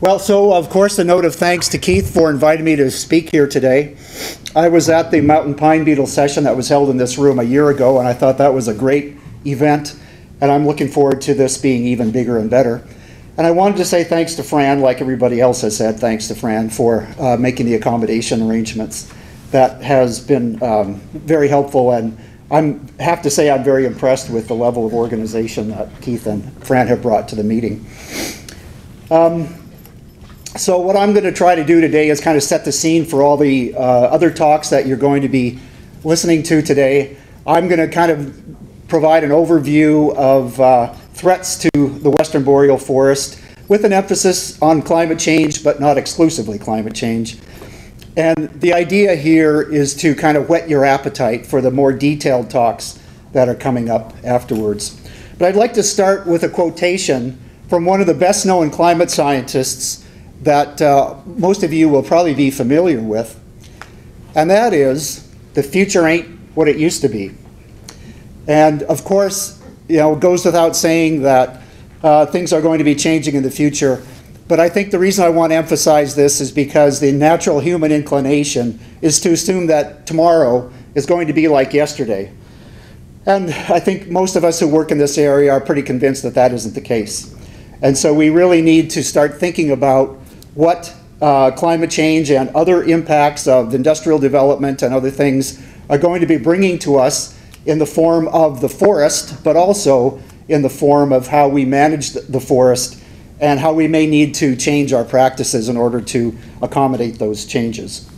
Well, so of course, a note of thanks to Keith for inviting me to speak here today. I was at the mountain pine beetle session that was held in this room a year ago, and I thought that was a great event, and I'm looking forward to this being even bigger and better. And I wanted to say thanks to Fran, like everybody else has said, thanks to Fran for uh, making the accommodation arrangements. That has been um, very helpful, and I have to say I'm very impressed with the level of organization that Keith and Fran have brought to the meeting. Um, so what I'm going to try to do today is kind of set the scene for all the uh, other talks that you're going to be listening to today. I'm going to kind of provide an overview of uh, threats to the western boreal forest with an emphasis on climate change, but not exclusively climate change. And the idea here is to kind of whet your appetite for the more detailed talks that are coming up afterwards. But I'd like to start with a quotation from one of the best known climate scientists that uh, most of you will probably be familiar with, and that is the future ain't what it used to be. And of course, you know, it goes without saying that uh, things are going to be changing in the future. But I think the reason I want to emphasize this is because the natural human inclination is to assume that tomorrow is going to be like yesterday. And I think most of us who work in this area are pretty convinced that that isn't the case. And so we really need to start thinking about what uh, climate change and other impacts of industrial development and other things are going to be bringing to us in the form of the forest, but also in the form of how we manage the forest and how we may need to change our practices in order to accommodate those changes.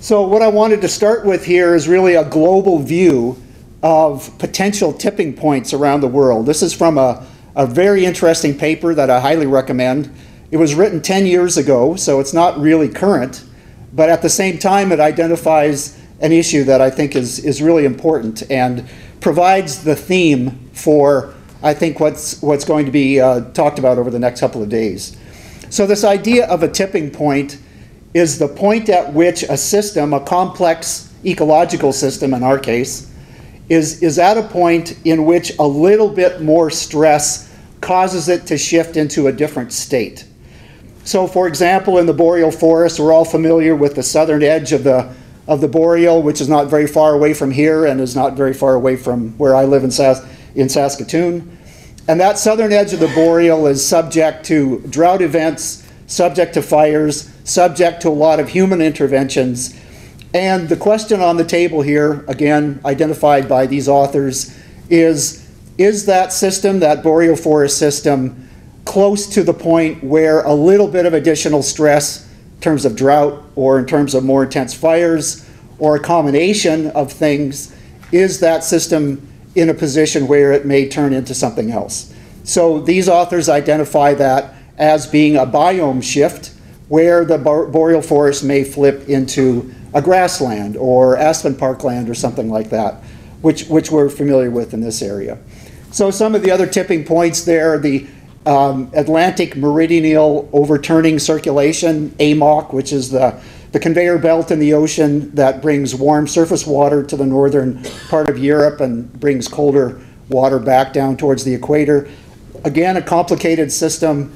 So what I wanted to start with here is really a global view of potential tipping points around the world. This is from a, a very interesting paper that I highly recommend it was written 10 years ago, so it's not really current, but at the same time, it identifies an issue that I think is, is really important and provides the theme for, I think, what's, what's going to be uh, talked about over the next couple of days. So, this idea of a tipping point is the point at which a system, a complex ecological system in our case, is, is at a point in which a little bit more stress causes it to shift into a different state. So, for example, in the boreal forest, we're all familiar with the southern edge of the of the boreal, which is not very far away from here and is not very far away from where I live in, in Saskatoon. And that southern edge of the boreal is subject to drought events, subject to fires, subject to a lot of human interventions. And the question on the table here, again identified by these authors, is is that system, that boreal forest system, close to the point where a little bit of additional stress in terms of drought or in terms of more intense fires or a combination of things is that system in a position where it may turn into something else. So these authors identify that as being a biome shift where the boreal forest may flip into a grassland or aspen parkland or something like that, which, which we're familiar with in this area. So some of the other tipping points there, the um, Atlantic Meridional Overturning Circulation, AMOC, which is the, the conveyor belt in the ocean that brings warm surface water to the northern part of Europe and brings colder water back down towards the equator. Again, a complicated system.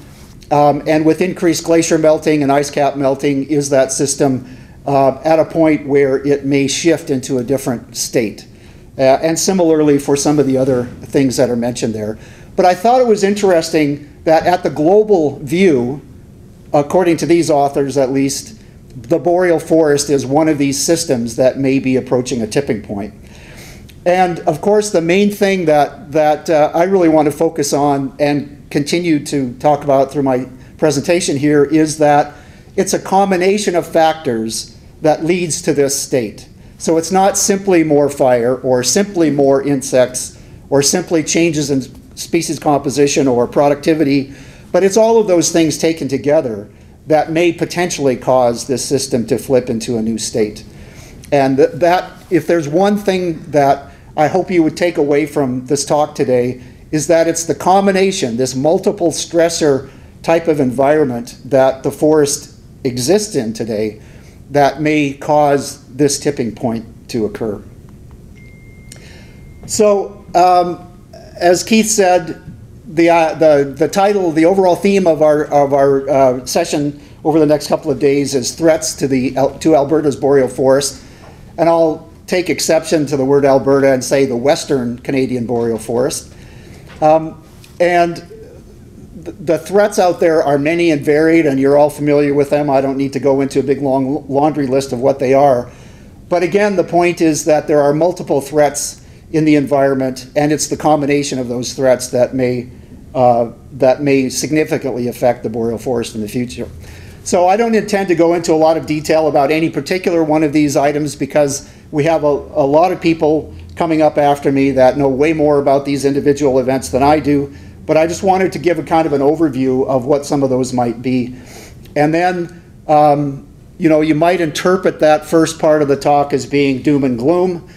Um, and with increased glacier melting and ice cap melting, is that system uh, at a point where it may shift into a different state? Uh, and similarly for some of the other things that are mentioned there. But I thought it was interesting that at the global view, according to these authors at least, the boreal forest is one of these systems that may be approaching a tipping point. And of course, the main thing that, that uh, I really want to focus on and continue to talk about through my presentation here is that it's a combination of factors that leads to this state. So it's not simply more fire or simply more insects or simply changes in species composition or productivity, but it's all of those things taken together that may potentially cause this system to flip into a new state. And that, if there's one thing that I hope you would take away from this talk today, is that it's the combination, this multiple stressor type of environment that the forest exists in today, that may cause this tipping point to occur. So, um, as Keith said, the, uh, the, the title, the overall theme of our, of our uh, session over the next couple of days is threats to, the, to Alberta's boreal forest. And I'll take exception to the word Alberta and say the Western Canadian boreal forest. Um, and the threats out there are many and varied, and you're all familiar with them. I don't need to go into a big long laundry list of what they are. But again, the point is that there are multiple threats in the environment, and it's the combination of those threats that may uh, that may significantly affect the boreal forest in the future. So I don't intend to go into a lot of detail about any particular one of these items because we have a, a lot of people coming up after me that know way more about these individual events than I do. But I just wanted to give a kind of an overview of what some of those might be. And then, um, you know, you might interpret that first part of the talk as being doom and gloom.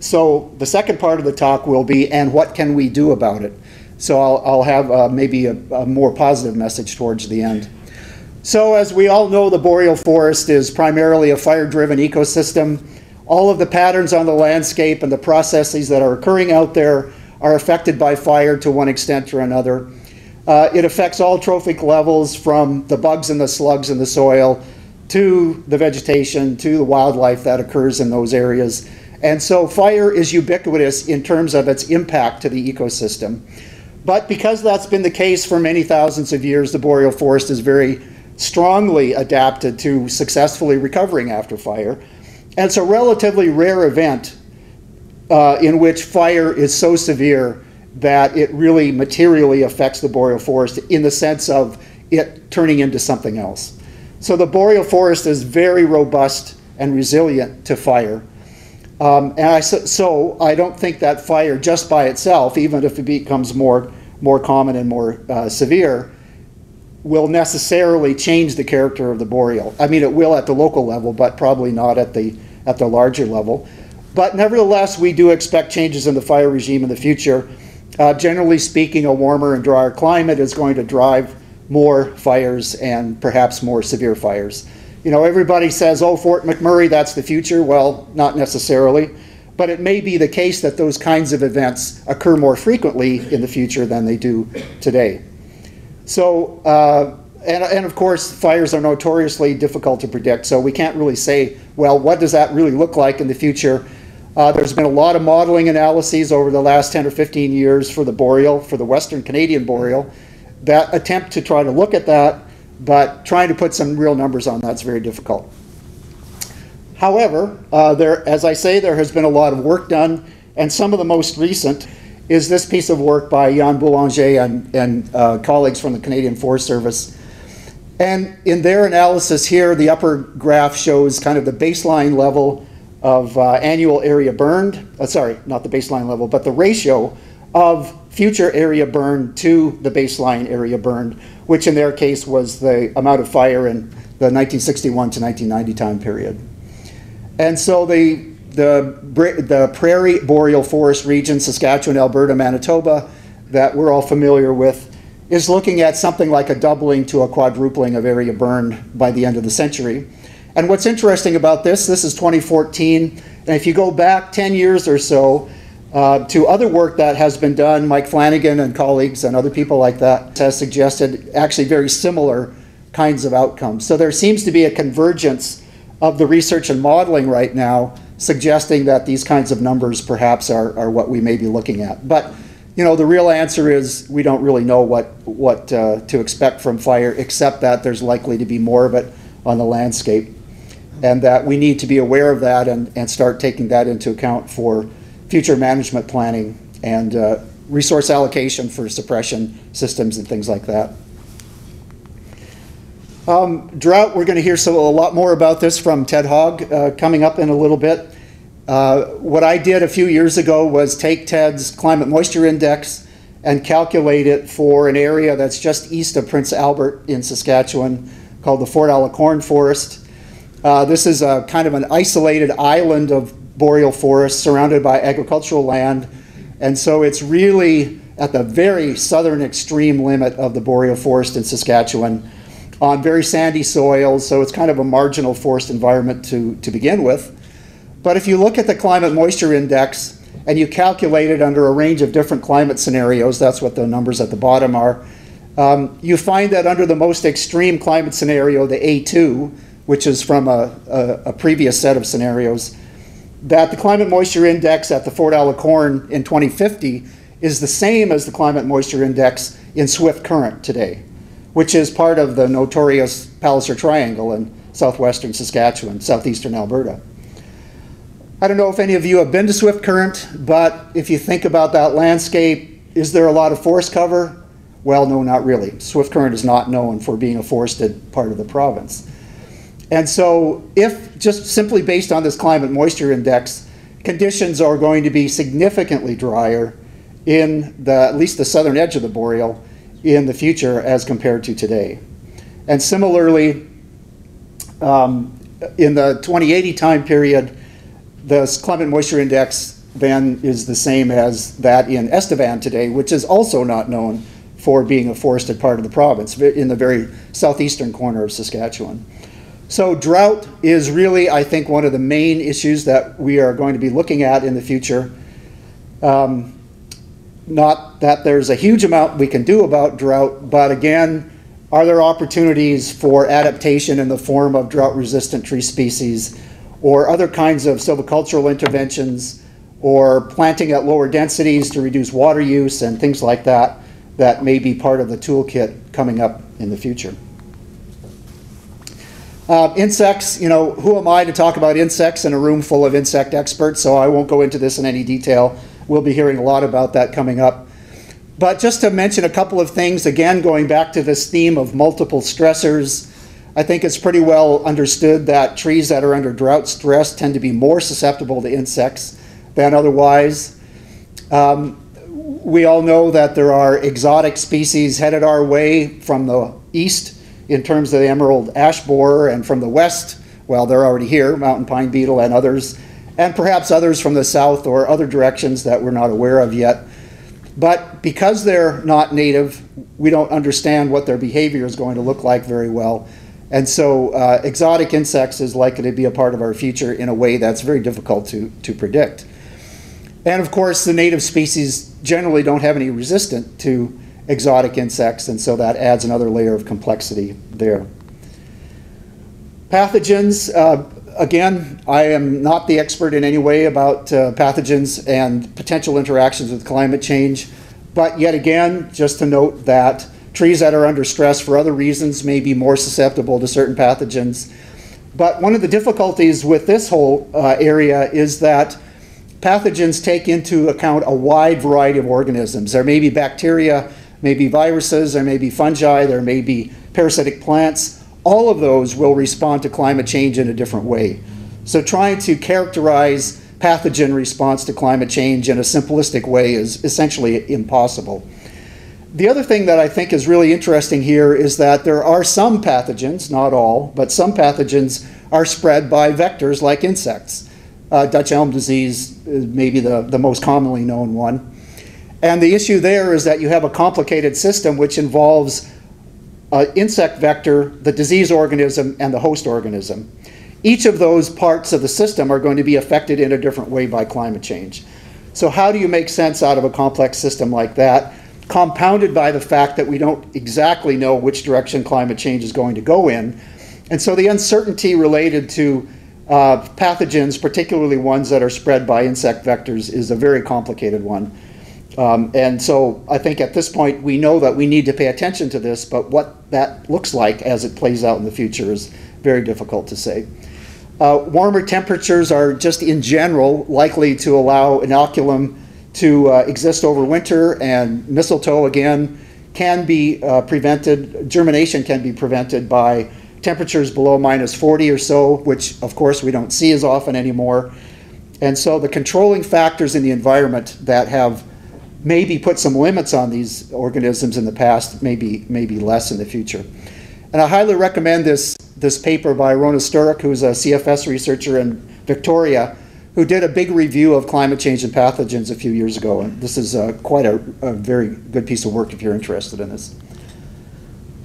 So the second part of the talk will be, and what can we do about it? So I'll, I'll have uh, maybe a, a, more positive message towards the end. So as we all know, the boreal forest is primarily a fire-driven ecosystem. All of the patterns on the landscape and the processes that are occurring out there are affected by fire to one extent or another. Uh, it affects all trophic levels from the bugs and the slugs in the soil to the vegetation to the wildlife that occurs in those areas. And so fire is ubiquitous in terms of its impact to the ecosystem. But because that's been the case for many thousands of years, the boreal forest is very strongly adapted to successfully recovering after fire. And it's a relatively rare event uh, in which fire is so severe that it really materially affects the boreal forest in the sense of it turning into something else. So the boreal forest is very robust and resilient to fire. Um, and I, so I don't think that fire just by itself, even if it becomes more, more common and more uh, severe, will necessarily change the character of the boreal. I mean, it will at the local level, but probably not at the, at the larger level. But nevertheless, we do expect changes in the fire regime in the future. Uh, generally speaking, a warmer and drier climate is going to drive more fires and perhaps more severe fires. You know, everybody says, oh, Fort McMurray, that's the future. Well, not necessarily. But it may be the case that those kinds of events occur more frequently in the future than they do today. So, uh, and, and of course, fires are notoriously difficult to predict. So we can't really say, well, what does that really look like in the future? Uh, there's been a lot of modeling analyses over the last 10 or 15 years for the boreal, for the Western Canadian boreal, that attempt to try to look at that but trying to put some real numbers on that's very difficult. However, uh, there, as I say, there has been a lot of work done, and some of the most recent is this piece of work by Yan Boulanger and, and uh, colleagues from the Canadian Forest Service. And in their analysis here, the upper graph shows kind of the baseline level of uh, annual area burned. Uh, sorry, not the baseline level, but the ratio of future area burned to the baseline area burned, which in their case was the amount of fire in the 1961 to 1990 time period. And so the, the, the prairie boreal forest region, Saskatchewan, Alberta, Manitoba, that we're all familiar with, is looking at something like a doubling to a quadrupling of area burned by the end of the century. And what's interesting about this, this is 2014, and if you go back 10 years or so, uh, to other work that has been done, Mike Flannigan and colleagues and other people like that has suggested actually very similar kinds of outcomes. So there seems to be a convergence of the research and modeling right now suggesting that these kinds of numbers perhaps are, are what we may be looking at. But you know, the real answer is we don't really know what, what uh, to expect from fire, except that there's likely to be more of it on the landscape. And that we need to be aware of that and, and start taking that into account for future management planning and uh, resource allocation for suppression systems and things like that. Um, drought, we're going to hear so, a lot more about this from Ted Hogg uh, coming up in a little bit. Uh, what I did a few years ago was take Ted's climate moisture index and calculate it for an area that's just east of Prince Albert in Saskatchewan called the Fort à la Corne Forest. Uh, this is a kind of an isolated island of boreal forest surrounded by agricultural land. And so it's really at the very southern extreme limit of the boreal forest in Saskatchewan on very sandy soils. So it's kind of a marginal forest environment to, to begin with. But if you look at the climate moisture index and you calculate it under a range of different climate scenarios, that's what the numbers at the bottom are, um, you find that under the most extreme climate scenario, the A2, which is from a, a, a previous set of scenarios, that the climate moisture index at the Fort à la Corne in 2050 is the same as the climate moisture index in Swift Current today, which is part of the notorious Palliser Triangle in southwestern Saskatchewan, southeastern Alberta. I don't know if any of you have been to Swift Current, but if you think about that landscape, is there a lot of forest cover? Well, no, not really. Swift Current is not known for being a forested part of the province. And so, if just simply based on this climate moisture index, conditions are going to be significantly drier in the, at least the southern edge of the boreal in the future as compared to today. And similarly, um, in the 2080 time period, the climate moisture index then is the same as that in Estevan today, which is also not known for being a forested part of the province in the very southeastern corner of Saskatchewan. So drought is really, I think, one of the main issues that we are going to be looking at in the future. Um, not that there's a huge amount we can do about drought, but again, are there opportunities for adaptation in the form of drought-resistant tree species or other kinds of silvicultural interventions or planting at lower densities to reduce water use and things like that that may be part of the toolkit coming up in the future. Uh, insects, you know, who am I to talk about insects in a room full of insect experts, so I won't go into this in any detail. We'll be hearing a lot about that coming up. But just to mention a couple of things, again, going back to this theme of multiple stressors, I think it's pretty well understood that trees that are under drought stress tend to be more susceptible to insects than otherwise. Um, we all know that there are exotic species headed our way from the east in terms of the emerald ash borer, and from the west, well, they're already here, mountain pine beetle and others and perhaps others from the south or other directions that we're not aware of yet. But because they're not native, we don't understand what their behavior is going to look like very well. And so uh, exotic insects is likely to be a part of our future in a way that's very difficult to, to predict. And of course, the native species generally don't have any resistance to exotic insects, and so that adds another layer of complexity there. Pathogens, uh, again, I am not the expert in any way about uh, pathogens and potential interactions with climate change, but yet again, just to note that trees that are under stress for other reasons may be more susceptible to certain pathogens. But one of the difficulties with this whole uh, area is that pathogens take into account a wide variety of organisms. There may be bacteria, maybe viruses, there may be fungi, there may be parasitic plants all of those will respond to climate change in a different way. So trying to characterize pathogen response to climate change in a simplistic way is essentially impossible. The other thing that I think is really interesting here is that there are some pathogens, not all, but some pathogens are spread by vectors like insects. Uh, Dutch elm disease is maybe the, the most commonly known one. And the issue there is that you have a complicated system which involves uh, insect vector, the disease organism, and the host organism. Each of those parts of the system are going to be affected in a different way by climate change. So how do you make sense out of a complex system like that, compounded by the fact that we don't exactly know which direction climate change is going to go in? And so the uncertainty related to uh, pathogens, particularly ones that are spread by insect vectors, is a very complicated one. Um, and so I think at this point we know that we need to pay attention to this, but what that looks like as it plays out in the future is very difficult to say. Uh, warmer temperatures are just in general likely to allow inoculum to uh, exist over winter, and mistletoe again can be uh, prevented, germination can be prevented by temperatures below minus 40 or so, which of course we don't see as often anymore. And so the controlling factors in the environment that have maybe put some limits on these organisms in the past, maybe, maybe less in the future. And I highly recommend this, this paper by Rona Sturrock, who's a CFS researcher in Victoria, who did a big review of climate change and pathogens a few years ago. And this is uh, quite a, a very good piece of work if you're interested in this.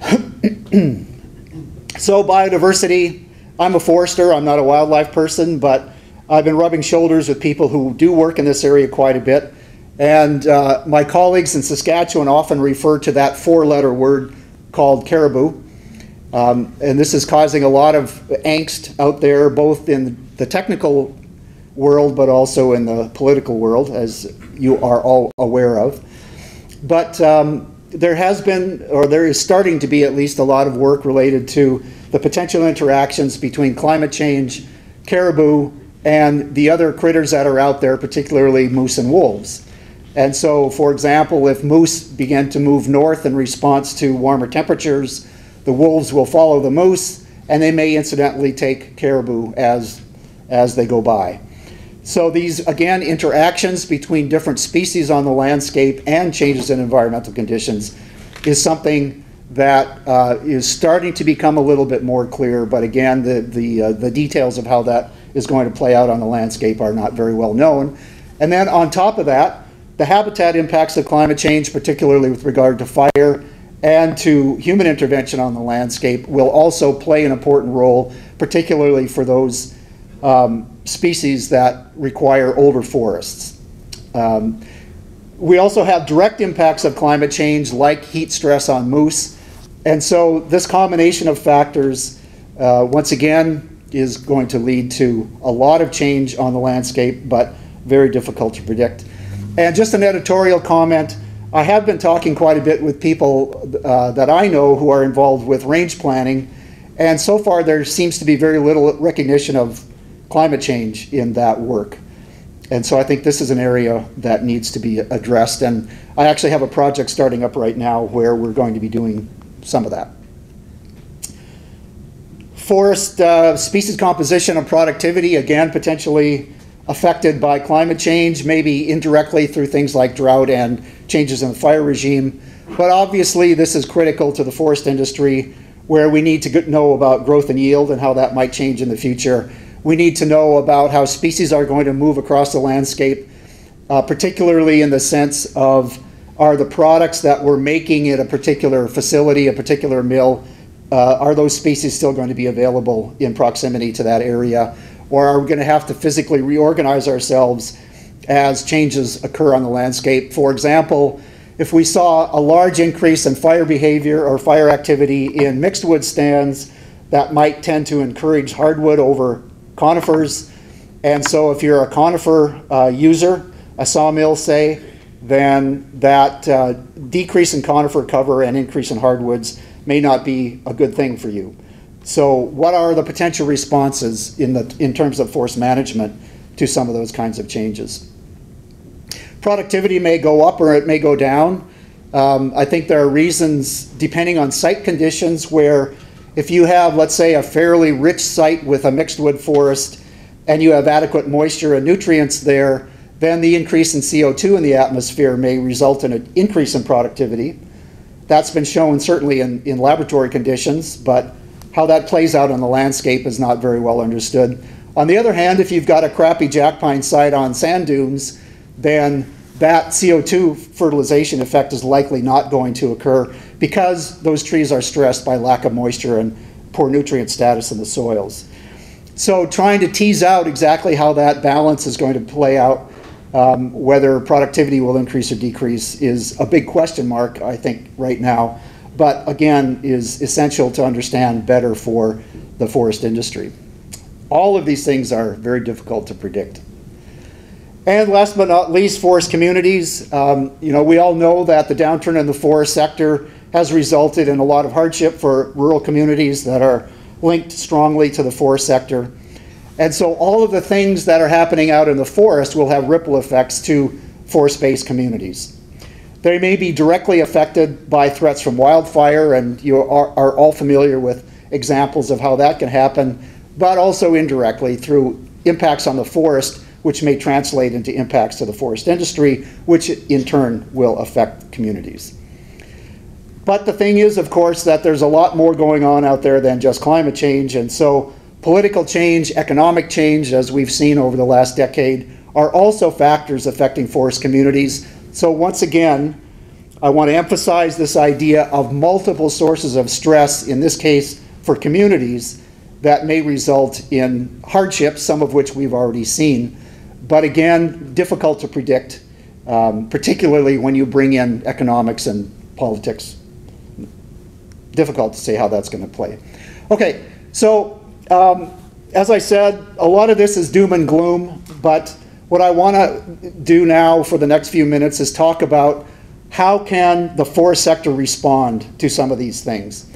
so biodiversity, I'm a forester, I'm not a wildlife person, but I've been rubbing shoulders with people who do work in this area quite a bit. And uh, my colleagues in Saskatchewan often refer to that four letter word called caribou. Um, and this is causing a lot of angst out there, both in the technical world, but also in the political world, as you are all aware of. But um, there has been, or there is starting to be at least a lot of work related to the potential interactions between climate change, caribou, and the other critters that are out there, particularly moose and wolves. And so, for example, if moose begin to move north in response to warmer temperatures, the wolves will follow the moose, and they may incidentally take caribou as, as they go by. So these, again, interactions between different species on the landscape and changes in environmental conditions is something that uh, is starting to become a little bit more clear, but again, the, the, uh, the details of how that is going to play out on the landscape are not very well known. And then on top of that, the habitat impacts of climate change, particularly with regard to fire and to human intervention on the landscape, will also play an important role, particularly for those um, species that require older forests. Um, we also have direct impacts of climate change like heat stress on moose. And so this combination of factors, uh, once again, is going to lead to a lot of change on the landscape, but very difficult to predict. And just an editorial comment, I have been talking quite a bit with people uh, that I know who are involved with range planning, and so far there seems to be very little recognition of climate change in that work. And so I think this is an area that needs to be addressed, and I actually have a project starting up right now where we're going to be doing some of that. Forest uh, species composition and productivity, again, potentially affected by climate change, maybe indirectly through things like drought and changes in the fire regime. But obviously, this is critical to the forest industry where we need to know about growth and yield and how that might change in the future. We need to know about how species are going to move across the landscape, uh, particularly in the sense of are the products that we're making at a particular facility, a particular mill, uh, are those species still going to be available in proximity to that area? Or are we going to have to physically reorganize ourselves as changes occur on the landscape? For example, if we saw a large increase in fire behavior or fire activity in mixed wood stands, that might tend to encourage hardwood over conifers. And so if you're a conifer uh, user, a sawmill say, then that uh, decrease in conifer cover and increase in hardwoods may not be a good thing for you. So what are the potential responses in, the, in terms of forest management to some of those kinds of changes? Productivity may go up or it may go down. Um, I think there are reasons, depending on site conditions, where if you have, let's say, a fairly rich site with a mixed wood forest and you have adequate moisture and nutrients there, then the increase in CO2 in the atmosphere may result in an increase in productivity. That's been shown certainly in, in laboratory conditions, but how that plays out on the landscape is not very well understood. On the other hand, if you've got a crappy jack pine site on sand dunes, then that CO2 fertilization effect is likely not going to occur because those trees are stressed by lack of moisture and poor nutrient status in the soils. So trying to tease out exactly how that balance is going to play out, um, whether productivity will increase or decrease, is a big question mark, I think, right now but again is essential to understand better for the forest industry. All of these things are very difficult to predict. And last but not least, forest communities. Um, you know, we all know that the downturn in the forest sector has resulted in a lot of hardship for rural communities that are linked strongly to the forest sector. And so all of the things that are happening out in the forest will have ripple effects to forest-based communities. They may be directly affected by threats from wildfire, and you are, are all familiar with examples of how that can happen, but also indirectly through impacts on the forest, which may translate into impacts to the forest industry, which in turn will affect communities. But the thing is, of course, that there's a lot more going on out there than just climate change, and so political change, economic change, as we've seen over the last decade, are also factors affecting forest communities so once again, I want to emphasize this idea of multiple sources of stress, in this case for communities, that may result in hardships, some of which we've already seen. But again, difficult to predict, um, particularly when you bring in economics and politics. Difficult to say how that's going to play. Okay, so um, as I said, a lot of this is doom and gloom, but what I want to do now for the next few minutes is talk about how can the forest sector respond to some of these things.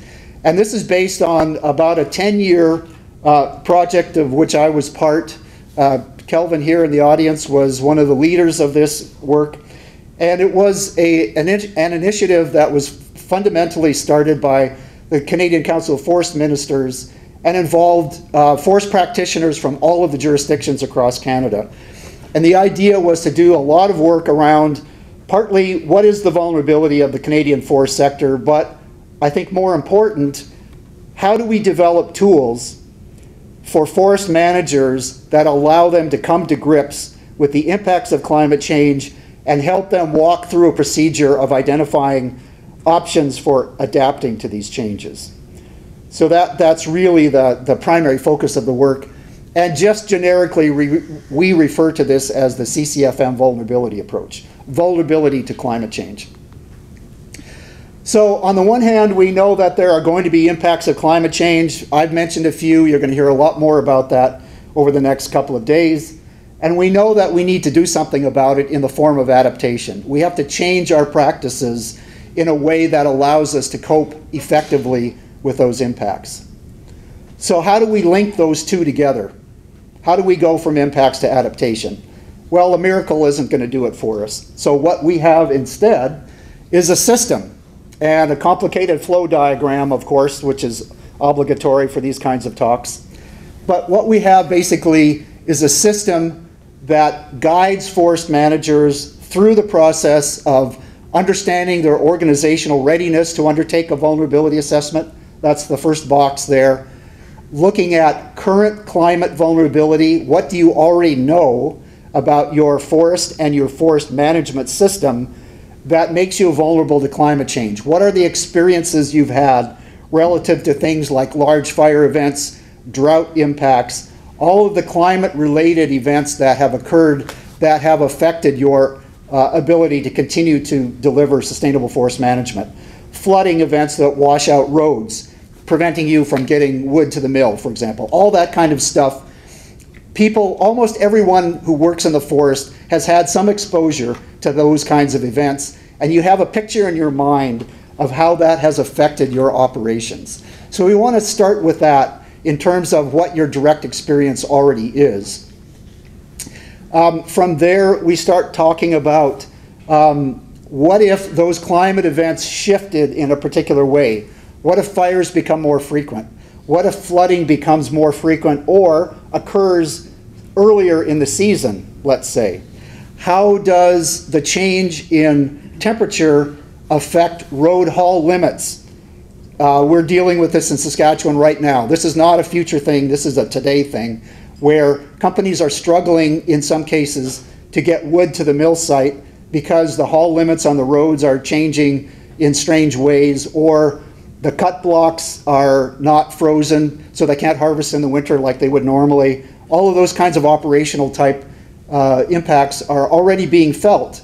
And this is based on about a 10-year uh, project of which I was part. Uh, Kelvin here in the audience was one of the leaders of this work. And it was a, an, an initiative that was fundamentally started by the Canadian Council of Forest Ministers and involved uh, forest practitioners from all of the jurisdictions across Canada. And the idea was to do a lot of work around partly what is the vulnerability of the Canadian forest sector, but I think more important, how do we develop tools for forest managers that allow them to come to grips with the impacts of climate change and help them walk through a procedure of identifying options for adapting to these changes. So that, that's really the, the primary focus of the work. And just generically, we, we refer to this as the CCFM vulnerability approach, vulnerability to climate change. So on the one hand, we know that there are going to be impacts of climate change. I've mentioned a few. You're going to hear a lot more about that over the next couple of days. And we know that we need to do something about it in the form of adaptation. We have to change our practices in a way that allows us to cope effectively with those impacts. So how do we link those two together? How do we go from impacts to adaptation? Well, a miracle isn't going to do it for us. So what we have instead is a system and a complicated flow diagram, of course, which is obligatory for these kinds of talks. But what we have basically is a system that guides forest managers through the process of understanding their organizational readiness to undertake a vulnerability assessment. That's the first box there. Looking at current climate vulnerability, what do you already know about your forest and your forest management system that makes you vulnerable to climate change? What are the experiences you've had relative to things like large fire events, drought impacts, all of the climate related events that have occurred that have affected your uh, ability to continue to deliver sustainable forest management. Flooding events that wash out roads, preventing you from getting wood to the mill, for example. All that kind of stuff. People, almost everyone who works in the forest has had some exposure to those kinds of events, and you have a picture in your mind of how that has affected your operations. So we want to start with that in terms of what your direct experience already is. Um, from there, we start talking about um, what if those climate events shifted in a particular way? What if fires become more frequent? What if flooding becomes more frequent or occurs earlier in the season, let's say? How does the change in temperature affect road haul limits? Uh, we're dealing with this in Saskatchewan right now. This is not a future thing, this is a today thing where companies are struggling in some cases to get wood to the mill site because the haul limits on the roads are changing in strange ways or the cut blocks are not frozen so they can't harvest in the winter like they would normally. All of those kinds of operational type uh, impacts are already being felt.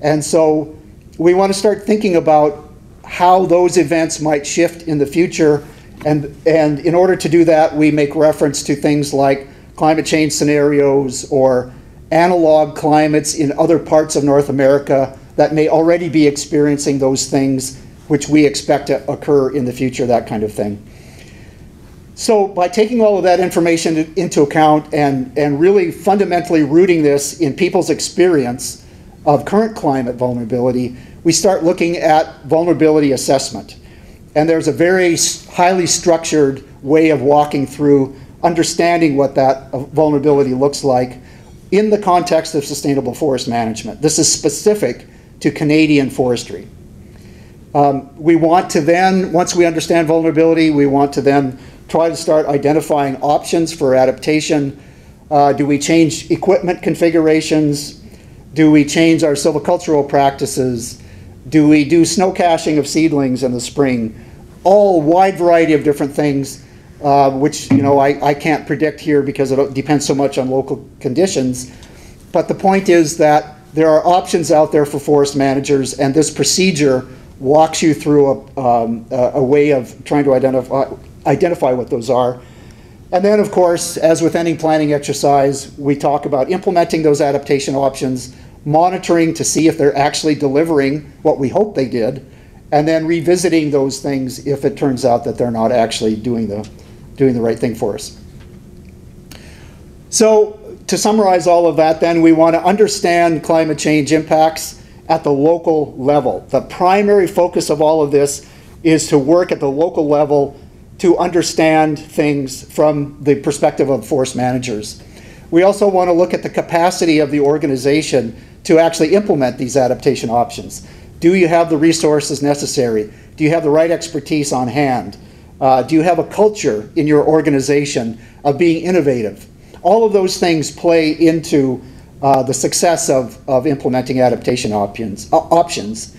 And so we want to start thinking about how those events might shift in the future. And, and in order to do that, we make reference to things like climate change scenarios or analog climates in other parts of North America that may already be experiencing those things which we expect to occur in the future, that kind of thing. So by taking all of that information into account and, and really fundamentally rooting this in people's experience of current climate vulnerability, we start looking at vulnerability assessment. And there's a very highly structured way of walking through understanding what that uh, vulnerability looks like in the context of sustainable forest management. This is specific to Canadian forestry. Um, we want to then, once we understand vulnerability, we want to then try to start identifying options for adaptation. Uh, do we change equipment configurations? Do we change our silvicultural practices? Do we do snow caching of seedlings in the spring? All wide variety of different things uh, which, you know, I, I can't predict here because it depends so much on local conditions. But the point is that there are options out there for forest managers, and this procedure walks you through a, um, a, way of trying to identify, identify what those are. And then, of course, as with any planning exercise, we talk about implementing those adaptation options, monitoring to see if they're actually delivering what we hope they did, and then revisiting those things if it turns out that they're not actually doing the, doing the right thing for us. So to summarize all of that, then we want to understand climate change impacts at the local level. The primary focus of all of this is to work at the local level to understand things from the perspective of forest managers. We also want to look at the capacity of the organization to actually implement these adaptation options. Do you have the resources necessary? Do you have the right expertise on hand? Uh, do you have a culture in your organization of being innovative? All of those things play into uh, the success of, of implementing adaptation options, uh, options.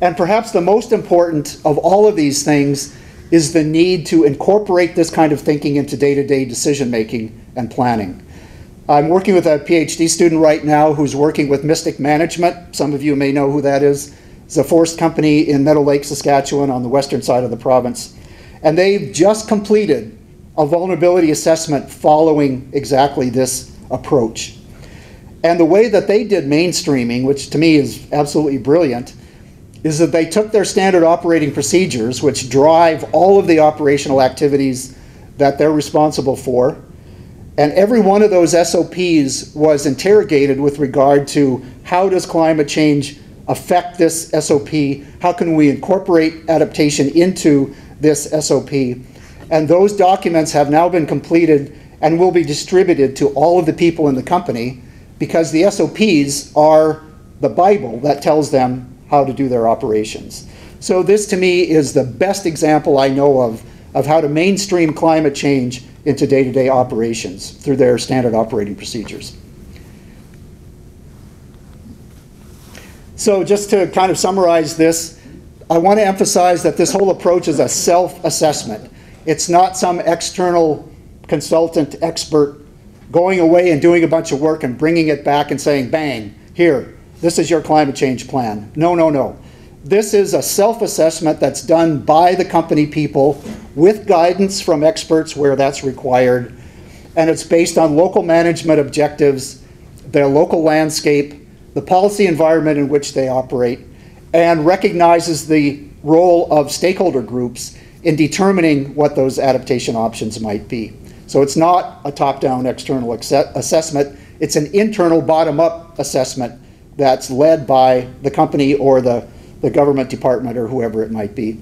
And perhaps the most important of all of these things is the need to incorporate this kind of thinking into day-to-day decision making and planning. I'm working with a PhD student right now who's working with Mistik Management. Some of you may know who that is. It's a forest company in Meadow Lake, Saskatchewan on the western side of the province. And they've just completed a vulnerability assessment following exactly this approach. And the way that they did mainstreaming, which to me is absolutely brilliant, is that they took their standard operating procedures, which drive all of the operational activities that they're responsible for, and every one of those SOPs was interrogated with regard to how does climate change affect this SOP? How can we incorporate adaptation into this SOP? And those documents have now been completed and will be distributed to all of the people in the company because the SOPs are the Bible that tells them how to do their operations. So this to me is the best example I know of of how to mainstream climate change into day-to-day operations through their standard operating procedures. So just to kind of summarize this, I want to emphasize that this whole approach is a self-assessment. It's not some external consultant expert going away and doing a bunch of work and bringing it back and saying, bang, here, this is your climate change plan. No, no, no. This is a self-assessment that's done by the company people with guidance from experts where that's required. And it's based on local management objectives, their local landscape, the policy environment in which they operate, and recognizes the role of stakeholder groups in determining what those adaptation options might be. So it's not a top-down external assessment, it's an internal bottom-up assessment that's led by the company or the, the government department or whoever it might be.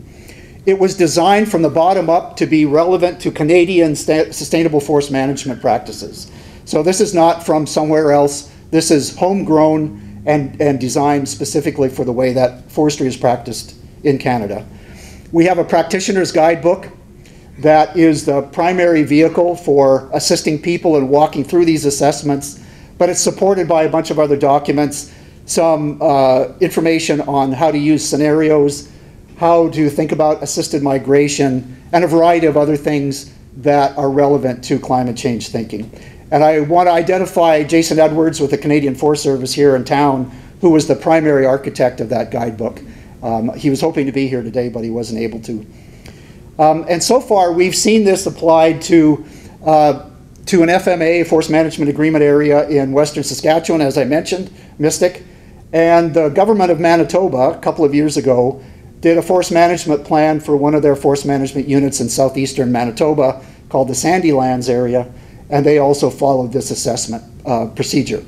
It was designed from the bottom up to be relevant to Canadian sustainable forest management practices. So this is not from somewhere else. This is homegrown and, and designed specifically for the way that forestry is practiced in Canada. We have a practitioner's guidebook that is the primary vehicle for assisting people in walking through these assessments, but it's supported by a bunch of other documents, some uh, information on how to use scenarios, how to think about assisted migration, and a variety of other things that are relevant to climate change thinking. And I want to identify Jason Edwards with the Canadian Forest Service here in town, who was the primary architect of that guidebook. Um, he was hoping to be here today, but he wasn't able to. Um, and so far, we've seen this applied to, uh, to an FMA, Forest Management Agreement area in western Saskatchewan, as I mentioned, Mistik. And the government of Manitoba, a couple of years ago, did a forest management plan for one of their forest management units in southeastern Manitoba called the Sandilands area, and they also followed this assessment uh, procedure.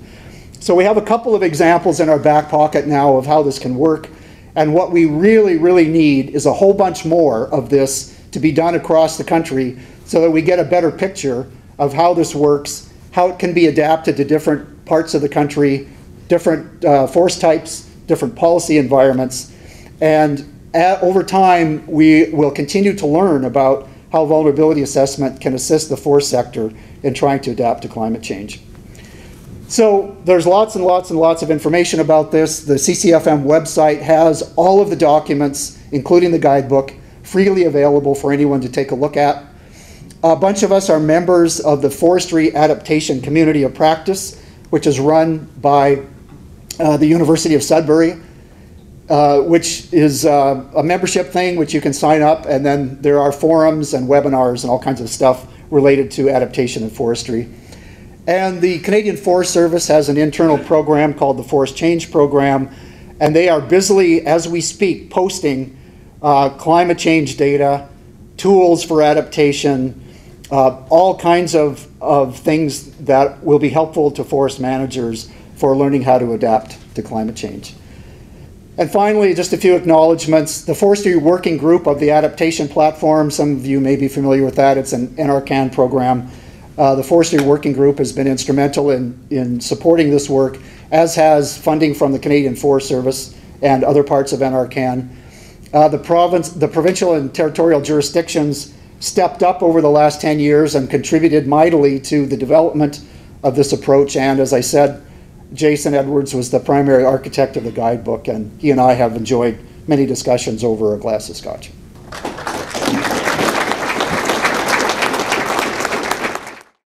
So we have a couple of examples in our back pocket now of how this can work, and what we really, really need is a whole bunch more of this to be done across the country so that we get a better picture of how this works, how it can be adapted to different parts of the country, different uh, force types, different policy environments. And at, over time, we will continue to learn about how vulnerability assessment can assist the forest sector in trying to adapt to climate change. So there's lots and lots and lots of information about this. The CCFM website has all of the documents, including the guidebook, freely available for anyone to take a look at. A bunch of us are members of the Forestry Adaptation Community of Practice, which is run by uh, the University of Sudbury, uh, which is uh, a membership thing which you can sign up, and then there are forums and webinars and all kinds of stuff related to adaptation and forestry. And the Canadian Forest Service has an internal program called the Forest Change Program, and they are busily, as we speak, posting uh, climate change data, tools for adaptation, uh, all kinds of, of things that will be helpful to forest managers for learning how to adapt to climate change. And finally, just a few acknowledgments. The Forestry Working Group of the Adaptation Platform, some of you may be familiar with that, it's an NRCan program. Uh, the Forestry Working Group has been instrumental in, in supporting this work, as has funding from the Canadian Forest Service and other parts of NRCan. Uh, the, province, the provincial and territorial jurisdictions stepped up over the last 10 years and contributed mightily to the development of this approach. And as I said, Jason Edwards was the primary architect of the guidebook, and he and I have enjoyed many discussions over a glass of scotch.